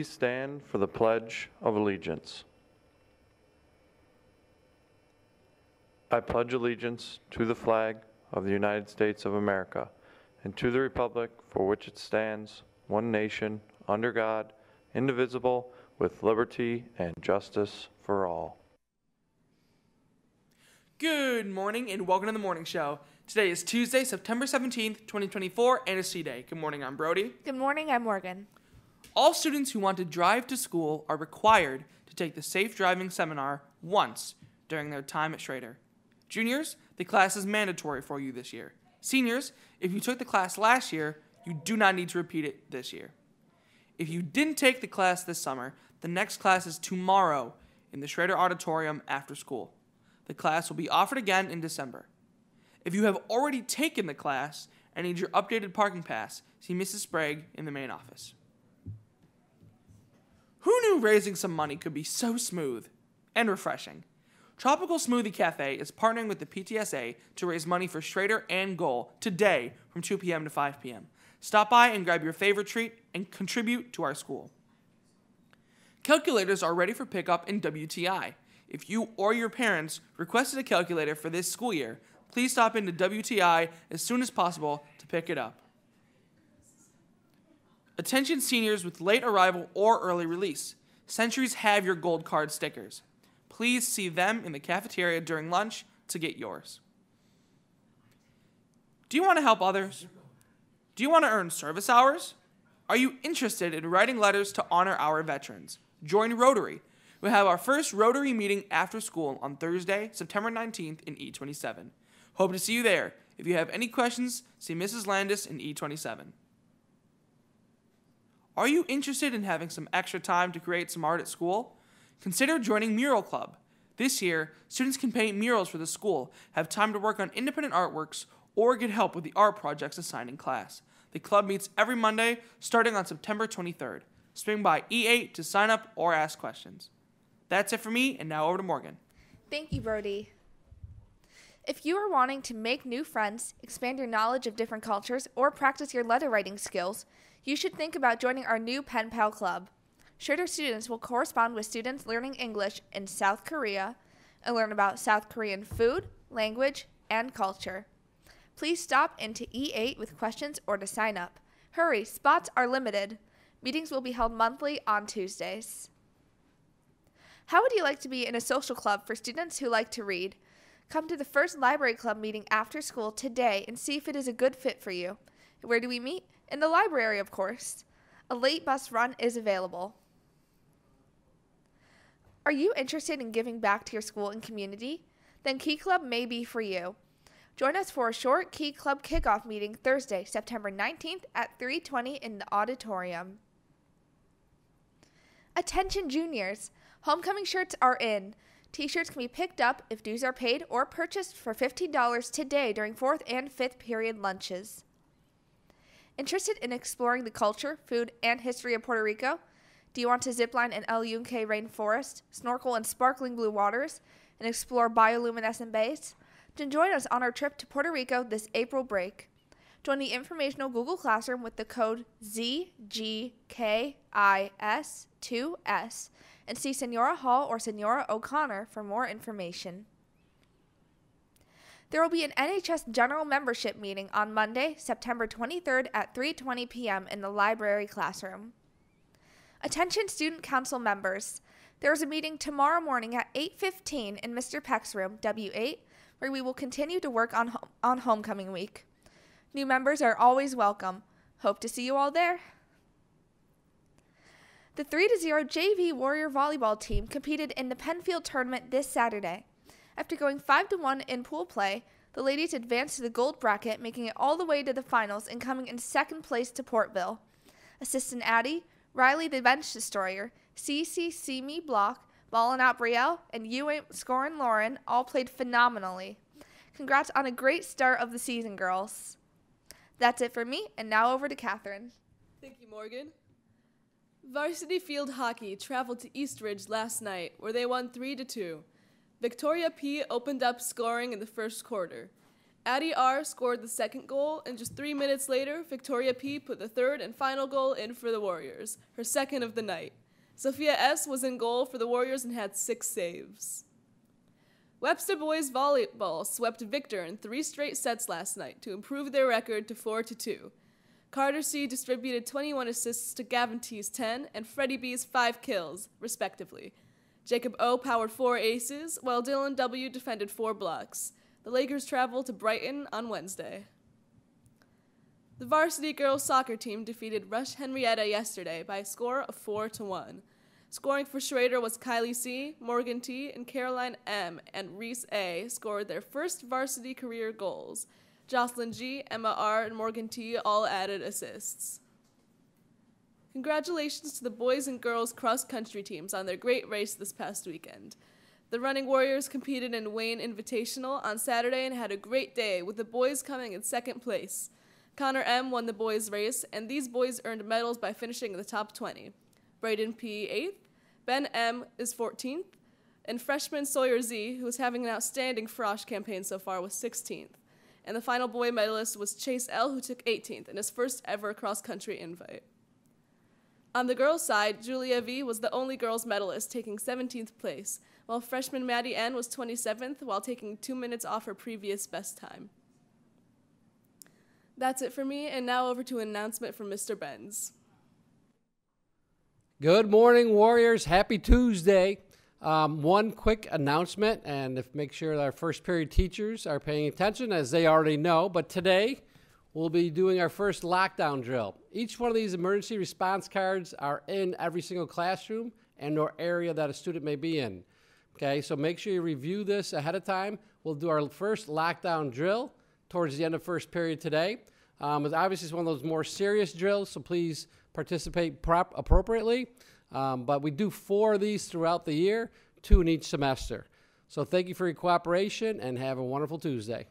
Please stand for the Pledge of Allegiance. I pledge allegiance to the flag of the United States of America and to the republic for which it stands, one nation, under God, indivisible, with liberty and justice for all. Good morning and welcome to the morning show. Today is Tuesday, September 17th, 2024, and a C Day. Good morning, I'm Brody. Good morning, I'm Morgan. All students who want to drive to school are required to take the safe driving seminar once during their time at Schroeder. Juniors, the class is mandatory for you this year. Seniors, if you took the class last year, you do not need to repeat it this year. If you didn't take the class this summer, the next class is tomorrow in the Schroeder Auditorium after school. The class will be offered again in December. If you have already taken the class and need your updated parking pass, see Mrs. Sprague in the main office. Who knew raising some money could be so smooth and refreshing? Tropical Smoothie Cafe is partnering with the PTSA to raise money for Schroeder and Goal today from 2 p.m. to 5 p.m. Stop by and grab your favorite treat and contribute to our school. Calculators are ready for pickup in WTI. If you or your parents requested a calculator for this school year, please stop into WTI as soon as possible to pick it up. Attention seniors with late arrival or early release. Centuries have your gold card stickers. Please see them in the cafeteria during lunch to get yours. Do you want to help others? Do you want to earn service hours? Are you interested in writing letters to honor our veterans? Join Rotary. We have our first Rotary meeting after school on Thursday, September 19th in E27. Hope to see you there. If you have any questions, see Mrs. Landis in E27. Are you interested in having some extra time to create some art at school? Consider joining Mural Club. This year, students can paint murals for the school, have time to work on independent artworks, or get help with the art projects assigned in class. The club meets every Monday starting on September 23rd. Swing by E8 to sign up or ask questions. That's it for me, and now over to Morgan. Thank you, Brody. If you are wanting to make new friends, expand your knowledge of different cultures, or practice your letter writing skills, you should think about joining our new Pen Pal Club. Schroeder students will correspond with students learning English in South Korea and learn about South Korean food, language, and culture. Please stop into E8 with questions or to sign up. Hurry, spots are limited. Meetings will be held monthly on Tuesdays. How would you like to be in a social club for students who like to read? Come to the first library club meeting after school today and see if it is a good fit for you. Where do we meet? In the library, of course. A late bus run is available. Are you interested in giving back to your school and community? Then Key Club may be for you. Join us for a short Key Club kickoff meeting Thursday, September 19th at 3:20 in the auditorium. Attention juniors, homecoming shirts are in. T-shirts can be picked up if dues are paid or purchased for $15 today during 4th and 5th period lunches. Interested in exploring the culture, food, and history of Puerto Rico? Do you want to zipline in El Yunque rainforest, snorkel in sparkling blue waters, and explore bioluminescent bays? Then join us on our trip to Puerto Rico this April break. Join the informational Google Classroom with the code ZGKIS2S and see Senora Hall or Senora O'Connor for more information. There will be an NHS general membership meeting on Monday, September 23rd at 3:20 p.m. in the library classroom. Attention student council members. There is a meeting tomorrow morning at 8:15 in Mr. Peck's room, W8, where we will continue to work on on homecoming week. New members are always welcome. Hope to see you all there. The 3 0 JV Warrior volleyball team competed in the Penfield tournament this Saturday. After going 5 to 1 in pool play, the ladies advanced to the gold bracket, making it all the way to the finals and coming in second place to Portville. Assistant Addie, Riley the bench destroyer, CC Simi Block, Ballin' Out Brielle, and You Ain't Scorin' Lauren all played phenomenally. Congrats on a great start of the season, girls. That's it for me, and now over to Catherine. Thank you, Morgan. Varsity field hockey traveled to Eastridge last night, where they won 3 to 2. Victoria P opened up scoring in the first quarter. Addie R scored the second goal, and just three minutes later, Victoria P put the third and final goal in for the Warriors, her second of the night. Sophia S was in goal for the Warriors and had six saves. Webster boys volleyball swept Victor in three straight sets last night to improve their record to 4 to 2. Carter C distributed 21 assists to Gavin T's 10 and Freddie B's 5 kills, respectively. Jacob O powered 4 aces, while Dylan W defended 4 blocks. The Lakers travel to Brighton on Wednesday. The varsity girls soccer team defeated Rush Henrietta yesterday by a score of 4 to 1. Scoring for Schroeder was Kylie C., Morgan T., and Caroline M., and Reese A. scored their first varsity career goals. Jocelyn G., Emma R., and Morgan T. all added assists. Congratulations to the boys and girls cross country teams on their great race this past weekend. The Running Warriors competed in Wayne Invitational on Saturday and had a great day, with the boys coming in second place. Connor M won the boys' race, and these boys earned medals by finishing in the top 20. Braden P. 8th, Ben M. is 14th, and freshman Sawyer Z, who is having an outstanding Frosh campaign so far, was 16th. And the final boy medalist was Chase L., who took 18th in his first ever cross country invite. On the girls' side, Julia V was the only girls medalist, taking 17th place, while freshman Maddie N was 27th while taking two minutes off her previous best time. That's it for me, and now over to an announcement from Mr. Benz. Good morning, Warriors. Happy Tuesday. Um, one quick announcement, and if make sure that our first period teachers are paying attention, as they already know. But today, we'll be doing our first lockdown drill. Each one of these emergency response cards are in every single classroom and or area that a student may be in. Okay, so make sure you review this ahead of time. We'll do our first lockdown drill towards the end of first period today. Um, it's obviously it's one of those more serious drills, so please participate prop appropriately. Um, but we do four of these throughout the year, two in each semester. So thank you for your cooperation and have a wonderful Tuesday.